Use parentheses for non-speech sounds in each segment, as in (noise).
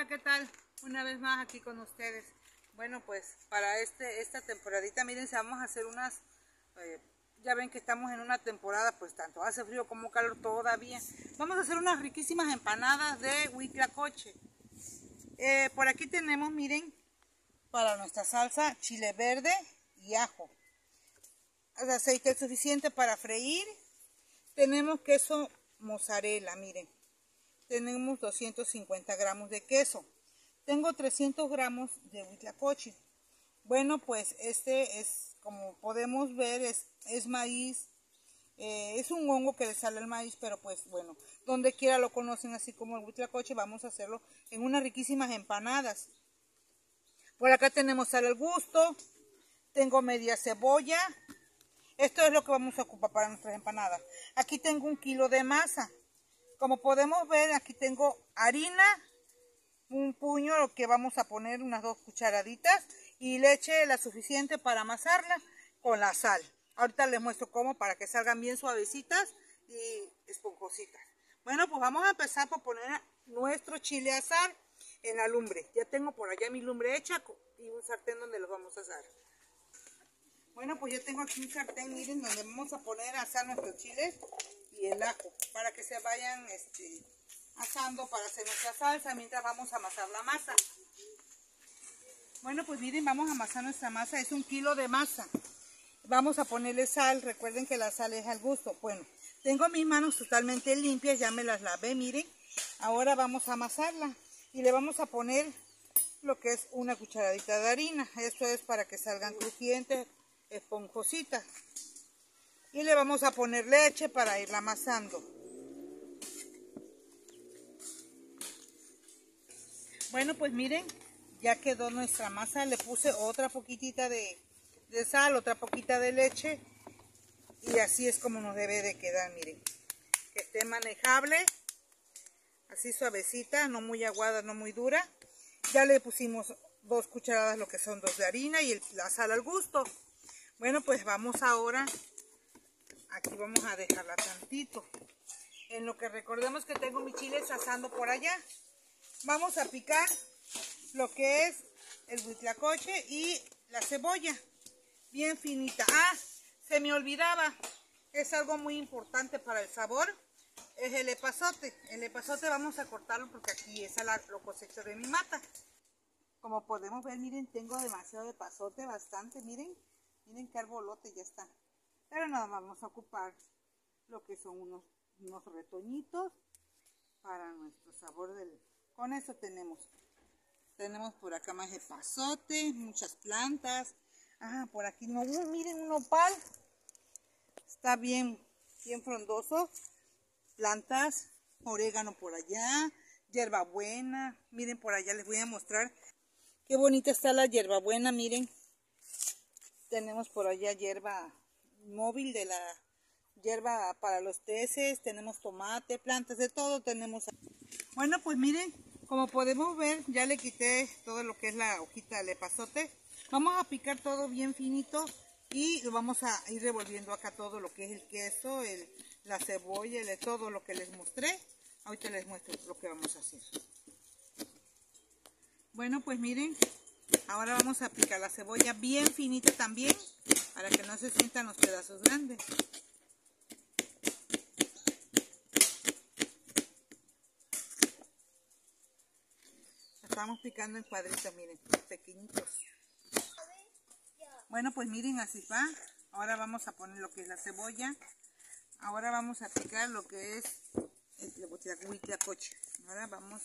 Hola, ¿qué tal? Una vez más aquí con ustedes. Bueno, pues para este esta temporadita, miren, vamos a hacer unas, eh, ya ven que estamos en una temporada, pues tanto hace frío como calor todavía. Vamos a hacer unas riquísimas empanadas de huitlacoche. Eh, por aquí tenemos, miren, para nuestra salsa, chile verde y ajo. El aceite suficiente para freír. Tenemos queso mozzarella, miren tenemos 250 gramos de queso. Tengo 300 gramos de huitlacoche. Bueno, pues este es, como podemos ver, es, es maíz. Eh, es un hongo que le sale al maíz, pero pues bueno, donde quiera lo conocen así como el huitlacoche, vamos a hacerlo en unas riquísimas empanadas. Por acá tenemos sal al gusto, tengo media cebolla. Esto es lo que vamos a ocupar para nuestras empanadas. Aquí tengo un kilo de masa. Como podemos ver, aquí tengo harina, un puño lo que vamos a poner unas dos cucharaditas y leche la suficiente para amasarla con la sal. Ahorita les muestro cómo para que salgan bien suavecitas y esponjositas. Bueno, pues vamos a empezar por poner nuestro chile asar en la lumbre. Ya tengo por allá mi lumbre hecha y un sartén donde los vamos a asar. Bueno, pues ya tengo aquí un sartén, miren, donde vamos a poner a asar nuestros chiles y el ajo para que se vayan este, asando para hacer nuestra salsa mientras vamos a amasar la masa. Bueno, pues miren, vamos a amasar nuestra masa. Es un kilo de masa. Vamos a ponerle sal. Recuerden que la sal es al gusto. Bueno, tengo mis manos totalmente limpias. Ya me las lavé, miren. Ahora vamos a amasarla. Y le vamos a poner lo que es una cucharadita de harina. Esto es para que salgan crujientes, esponjositas y le vamos a poner leche para irla amasando. Bueno, pues miren, ya quedó nuestra masa. Le puse otra poquitita de, sal, otra poquita de leche. Y así es como nos debe de quedar, miren. Que esté manejable. Así suavecita, no muy aguada, no muy dura. Ya le pusimos dos cucharadas, lo que son dos de harina y la sal al gusto. Bueno, pues vamos ahora aquí vamos a dejarla tantito. En lo que recordemos que tengo mi chile asando por allá. Vamos a picar lo que es el huitlacoche y la cebolla. Bien finita. Ah, se me olvidaba. Es algo muy importante para el sabor. Es el epazote. El epazote vamos a cortarlo porque aquí es la, lo cosecho de mi mata. Como podemos ver, miren, tengo demasiado de bastante, miren. Miren qué arbolote ya está. Pero nada más vamos a ocupar lo que son unos, unos retoñitos para nuestro sabor del... Con eso tenemos. Tenemos por acá más de pasote, muchas plantas. Ah, por aquí no, miren un nopal. Está bien, bien frondoso. Plantas, orégano por allá, hierbabuena. Miren por allá, les voy a mostrar qué bonita está la hierbabuena, miren. Tenemos por allá hierba móvil de la hierba para los teces, tenemos tomate, plantas, de todo tenemos. Bueno, pues miren, como podemos ver, ya le quité todo lo que es la hojita de pasote. Vamos a picar todo bien finito y vamos a ir revolviendo acá todo lo que es el queso, el, la cebolla, de todo lo que les mostré. Ahorita les muestro lo que vamos a hacer. Bueno, pues miren, ahora vamos a picar la cebolla bien finita también para que no se sientan los pedazos grandes. Estamos picando en cuadritos, miren, pequeñitos. Bueno, pues miren, así va. Ahora vamos a poner lo que es la cebolla. Ahora vamos a picar lo que es el coche. Ahora vamos.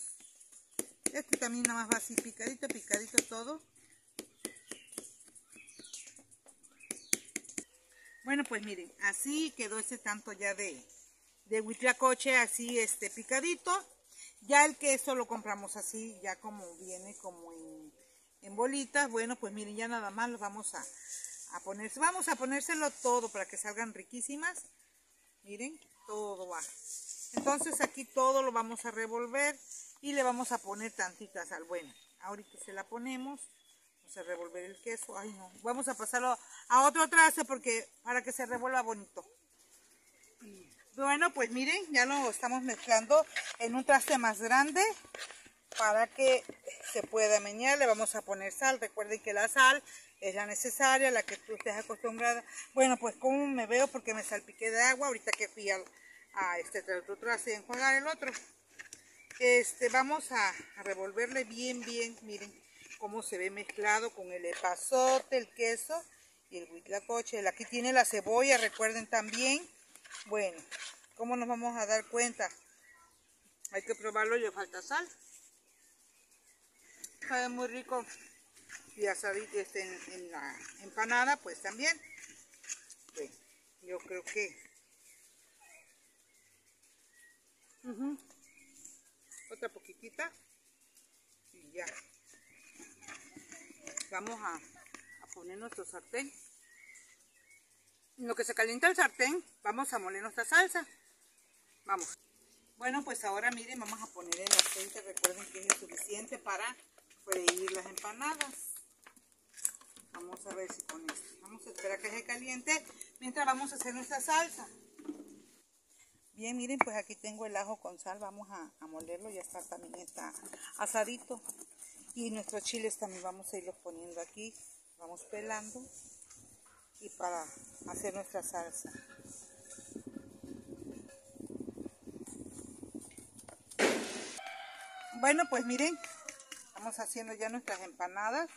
Este también nada más va así picadito, picadito todo. Bueno, pues miren, así quedó ese tanto ya de, de huitlacoche, así este picadito. Ya el queso lo compramos así, ya como viene como en, bolitas. Bueno, pues miren, ya nada más lo vamos a, a poner. Vamos a ponérselo todo para que salgan riquísimas. Miren, todo va. Entonces aquí todo lo vamos a revolver y le vamos a poner tantita sal. Bueno, ahorita se la ponemos. Vamos a revolver el queso. Ay, no. Vamos a pasarlo a otro traste porque para que se revuelva bonito. Bueno, pues miren, ya lo estamos mezclando en un traste más grande. para que se pueda meñar le vamos a poner sal. Recuerden que la sal es la necesaria, la que tú estés acostumbrada. Bueno, pues como me veo porque me salpiqué de agua ahorita que fui a, a este otro traste y enjuagar el otro. Este, vamos a, revolverle bien, bien, miren cómo se ve mezclado con el epazote, el queso y el huitlacoche. Aquí tiene la cebolla, recuerden también. Bueno, ¿cómo nos vamos a dar cuenta? Hay que probarlo, le falta sal. Sabe muy rico. Y asadito este, en, la empanada, pues también. yo creo que... Otra poquitita. Y ya. Vamos a, a poner nuestro sartén. En lo que se calienta el sartén, vamos a moler nuestra salsa. Vamos. Bueno, pues ahora miren, vamos a poner el aceite. Recuerden que es suficiente para freír las empanadas. Vamos a ver si con esto. Vamos a esperar que se caliente mientras vamos a hacer nuestra salsa. Bien, miren, pues aquí tengo el ajo con sal. Vamos a, a molerlo. Ya está, también está asadito. Y nuestros chiles también vamos a irlos poniendo aquí. Vamos pelando. Y para hacer nuestra salsa. Bueno, pues miren, estamos haciendo ya nuestras empanadas.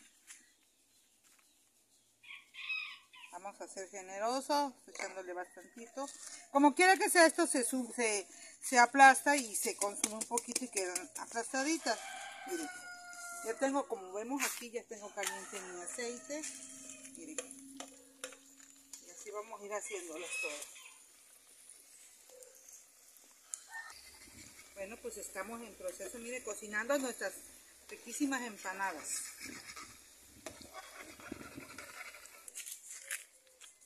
Vamos a ser generosos, echándole bastantito. Como quiera que sea esto, se, se, se aplasta y se consume un poquito y quedan aplastaditas. Miren, ya tengo, como vemos aquí, ya tengo caliente mi aceite. Miren. Y así vamos a ir haciéndolas todas. Bueno, pues estamos en proceso, mire, cocinando nuestras riquísimas empanadas.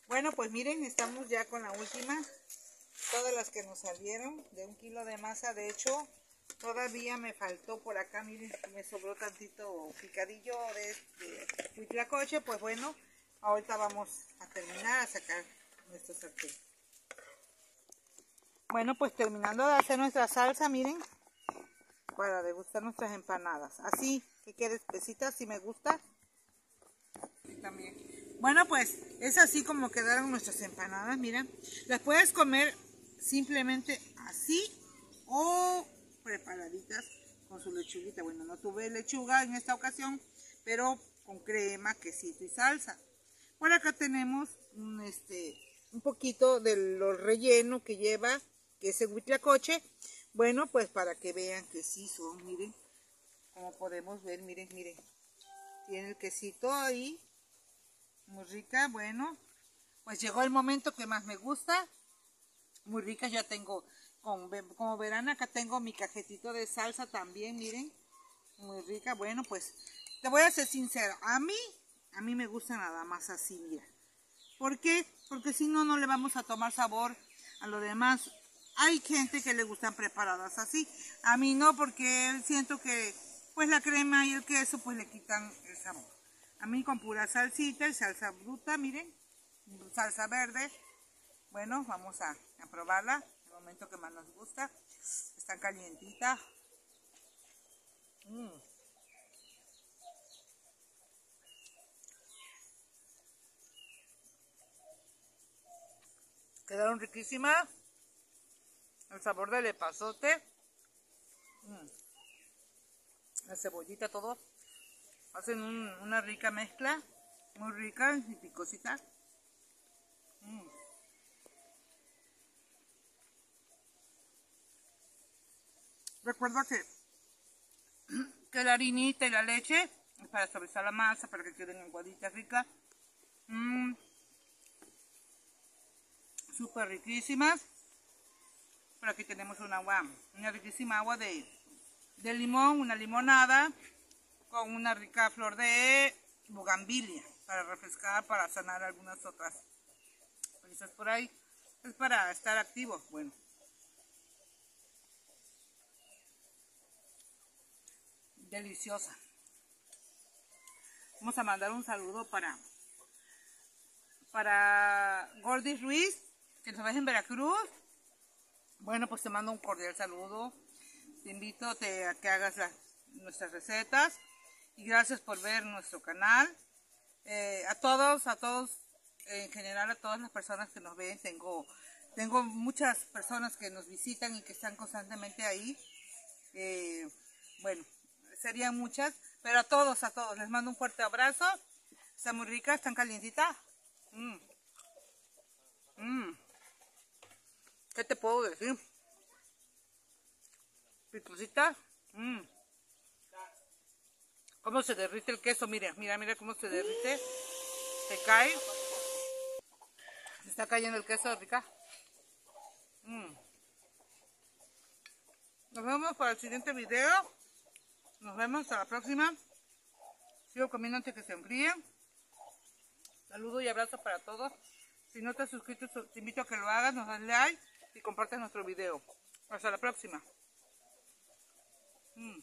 Bueno, pues miren, estamos ya con la última. Todas las que nos salieron de un kilo de masa. De hecho, todavía me faltó por acá, miren, sobró tantito picadillo de, huitlacoche. Pues bueno, ahorita vamos a terminar a sacar nuestro sartén. Bueno, pues terminando de hacer nuestra salsa, miren, para degustar nuestras empanadas. Así, que quede espesita, si me gusta. También. Bueno, pues es así como quedaron nuestras empanadas, miren. Las puedes comer simplemente así o preparaditas con su lechuguita. Bueno, no tuve lechuga en esta ocasión, pero con crema, quesito y salsa. Por acá tenemos un, este, un poquito de lo relleno que lleva que es el huitlacoche. Bueno, pues para que vean que sí son, miren, como podemos ver, miren, miren. Tiene el quesito ahí, muy rica, bueno. Pues llegó el momento que más me gusta, muy rica, ya tengo, como, verán acá tengo mi cajetito de salsa también, miren, muy rica. Bueno, pues te voy a ser sincero, a mí, a mí me gusta nada más así, mira. ¿Por qué? Porque si no, no le vamos a tomar sabor a lo demás hay gente que le gustan preparadas así. A mí no, porque siento que pues la crema y el queso pues le quitan el sabor. A mí con pura salsita y salsa bruta, miren, salsa verde. Bueno, vamos a, probarla, momento que más nos gusta. Están calientitas. Mm. Quedaron riquísimas el sabor del epazote, mm. la cebollita, todo, hacen una rica mezcla, muy rica y picosita. Mm. Recuerda que, (clears throat) que la harinita y la leche es para suavizar la masa, para que queden aguaditas ricas. Mm. Súper riquísimas. Por aquí tenemos un agua, una riquísima agua de, limón, una limonada con una rica flor de bugambilia para refrescar, para sanar algunas otras cosas por ahí. Es para estar activo, bueno. Deliciosa. Vamos a mandar un saludo para para Gordy Ruiz, que nos ve en Veracruz. Bueno, pues te mando un cordial saludo. Te invito a que hagas nuestras recetas y gracias por ver nuestro canal. Eh, a todos, a todos, en general a todas las personas que nos ven, tengo, tengo muchas personas que nos visitan y que están constantemente ahí. Eh, bueno, serían muchas, pero a todos, a todos, les mando un fuerte abrazo. Están muy ricas, están calientitas. Mm. Mm. ¿Qué te puedo decir? Picositas. Mm. Cómo se derrite el queso, mira, mira, mira cómo se derrite. Se cae. Se está cayendo el queso, rica. Mm. Nos vemos para el siguiente video. Nos vemos hasta la próxima. Sigo comiendo antes que se enfríe. Saludos y abrazos para todos. Si no te has suscrito, te invito a que lo hagas, nos das like y compartas nuestro video. Hasta la próxima. Mm.